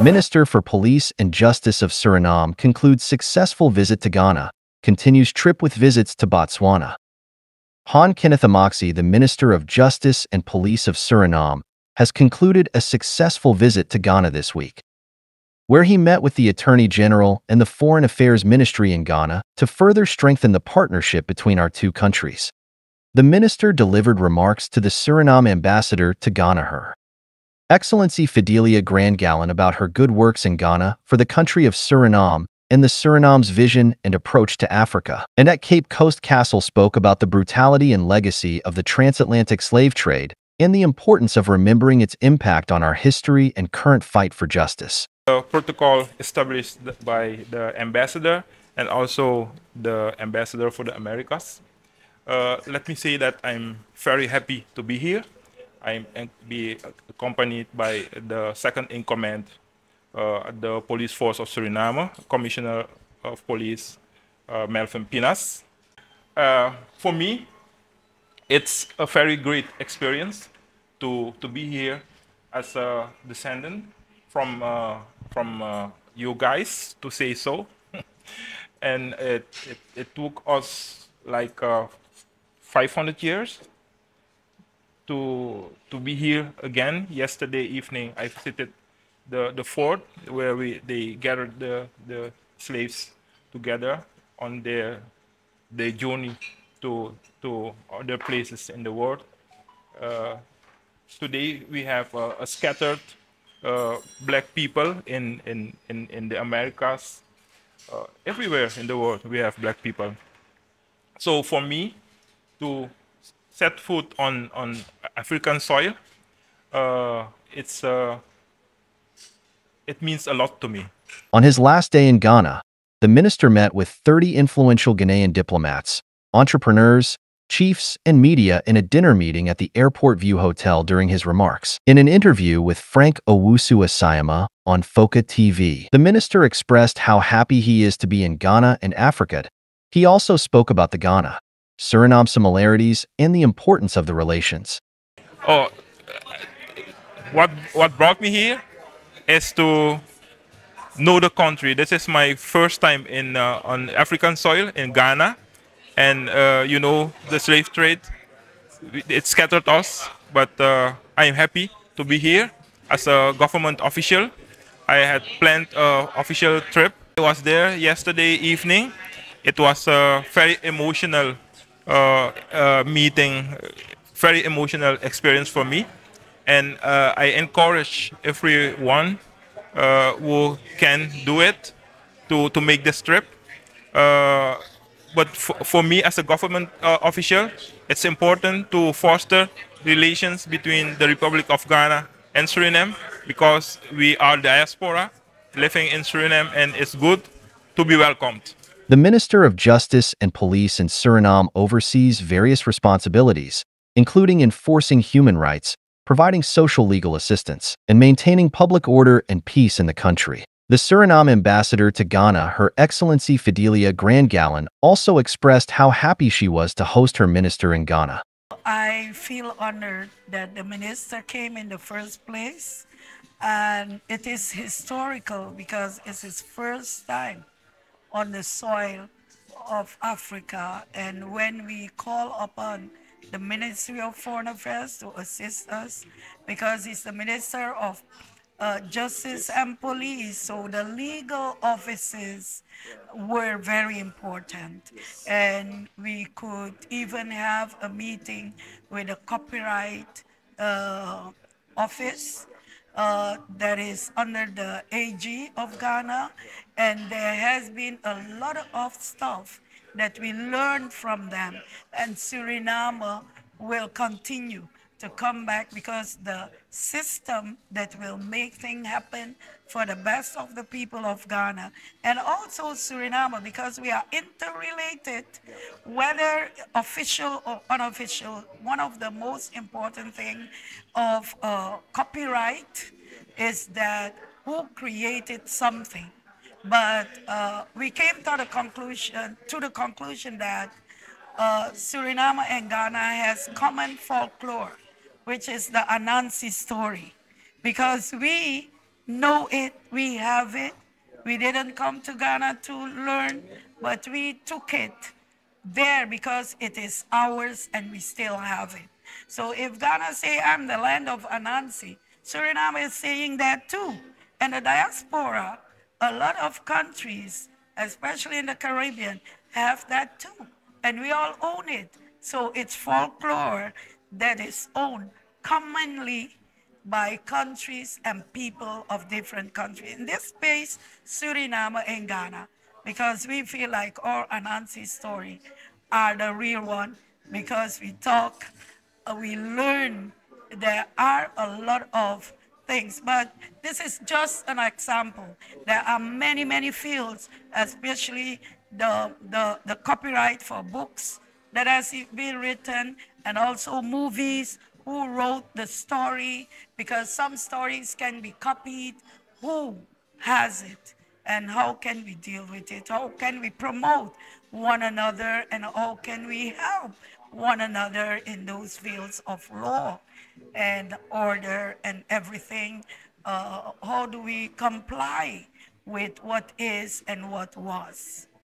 Minister for Police and Justice of Suriname concludes successful visit to Ghana, continues trip with visits to Botswana. Han Kenneth Amoksi, the Minister of Justice and Police of Suriname, has concluded a successful visit to Ghana this week, where he met with the Attorney General and the Foreign Affairs Ministry in Ghana to further strengthen the partnership between our two countries. The minister delivered remarks to the Suriname ambassador to Ghana, Her Excellency Fidelia Graand-Galon about her good works in Ghana for the country of Suriname and the Suriname's vision and approach to Africa. And at Cape Coast Castle spoke about the brutality and legacy of the transatlantic slave trade and the importance of remembering its impact on our history and current fight for justice. The protocol established by the ambassador and also the ambassador for the Americas uh, let me say that I'm very happy to be here. I'm be accompanied by the second in command, uh, the police force of Suriname, Commissioner of Police uh, Melvin Pinas. Uh, for me, it's a very great experience to, to be here as a descendant from, uh, from uh, you guys, to say so. and it, it, it, took us like 500 years to to be here again. Yesterday evening, I visited the the fort where we they gathered the the slaves together on their their journey to to other places in the world. Uh, today we have a scattered uh, black people in, in, in, in the Americas. Uh, everywhere in the world we have black people. So for me, to set foot on, on African soil, uh, it's, uh, it means a lot to me. On his last day in Ghana, the minister met with 30 influential Ghanaian diplomats, entrepreneurs, chiefs, and media in a dinner meeting at the Airport View Hotel during his remarks. In an interview with Frank Owusu Asiamah on Foka TV, the minister expressed how happy he is to be in Ghana and Africa. He also spoke about the Ghana Suriname similarities, and the importance of the relations. Oh, what, what brought me here is to know the country. This is my first time in uh, on African soil in Ghana, and uh, you know the slave trade. It scattered us, but uh, I am happy to be here as a government official. I had planned an official trip. I was there yesterday evening. It was a very emotional uh, uh, Uh, uh, meeting, very emotional experience for me. And uh, I encourage everyone uh, who can do it to, to make this trip. but for me as a government official, it's important to foster relations between the Republic of Ghana and Suriname because we are diaspora living in Suriname and it's good to be welcomed. The Minister of Justice and Police in Suriname oversees various responsibilities, including enforcing human rights, providing social legal assistance, and maintaining public order and peace in the country. The Suriname ambassador to Ghana, Her Excellency Fidelia Graand-Galon, also expressed how happy she was to host her minister in Ghana. I feel honored that the minister came in the first place, and it is historical because it's his first time on the soil of Africa. And when we call upon the Ministry of Foreign Affairs to assist us, because it's the Minister of uh, Justice and Police, so the legal offices were very important. And we could even have a meeting with the copyright uh, office uh, that is under the AG of Ghana. And there has been a lot of stuff that we learned from them. And Suriname will continue to come back because the system that will make things happen for the best of the people of Ghana and also Suriname because we are interrelated, whether official or unofficial. One of the most important thing of uh, copyright is that who created something. But uh, we came to the conclusion to the conclusion that uh, Suriname and Ghana has common folklore, which is the Anansi story, because we know it, we have it. We didn't come to Ghana to learn, but we took it there because it is ours and we still have it. So if Ghana say, I'm the land of Anansi, Suriname is saying that too. And the diaspora, a lot of countries, especially in the Caribbean, have that too. And we all own it. So it's folklore that is owned commonly by countries and people of different countries. In this space, Suriname and Ghana, because we feel like our Anansi story are the real one because we talk, uh, we learn. There are a lot of things, but this is just an example. There are many, many fields, especially the, the, the copyright for books that has been written and also movies, who wrote the story, because some stories can be copied, who has it, and how can we deal with it? How can we promote one another, and how can we help one another in those fields of law and order and everything? Uh, how do we comply with what is and what was?